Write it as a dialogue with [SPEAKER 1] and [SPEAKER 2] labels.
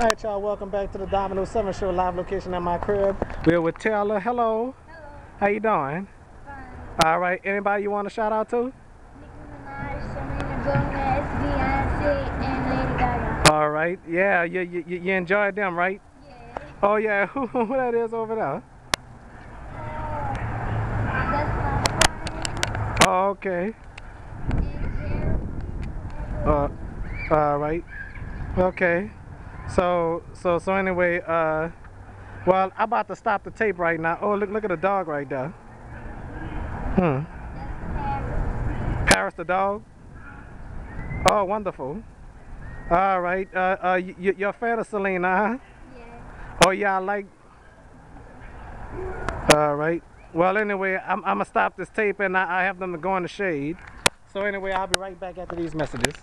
[SPEAKER 1] All right, y'all, welcome back to the Domino 7 Show live location at my crib. We're with Taylor. Hello.
[SPEAKER 2] Hello,
[SPEAKER 1] How you doing?
[SPEAKER 2] fine.
[SPEAKER 1] All right. Anybody you want to shout out to?
[SPEAKER 2] Nicki Minaj, Selena Gomez, Beyonce, and Lady Gaga.
[SPEAKER 1] All right. Yeah, you, you, you enjoyed them, right?
[SPEAKER 2] Yeah.
[SPEAKER 1] Oh, yeah. Who, who that is over there?
[SPEAKER 2] That's.
[SPEAKER 1] Oh, okay. Uh, all right. Okay. So, so, so anyway, uh, well, I'm about to stop the tape right now. Oh, look, look at the dog right there. Hmm. Paris. The dog. Oh, wonderful. All right. Uh, uh, y- y- you're a fan of Selena, huh?
[SPEAKER 2] Yeah.
[SPEAKER 1] Oh, yeah, I like. All right. Well, anyway, I'm, I'm gonna stop this tape and I, I have them to go in the shade. So anyway, I'll be right back after these messages.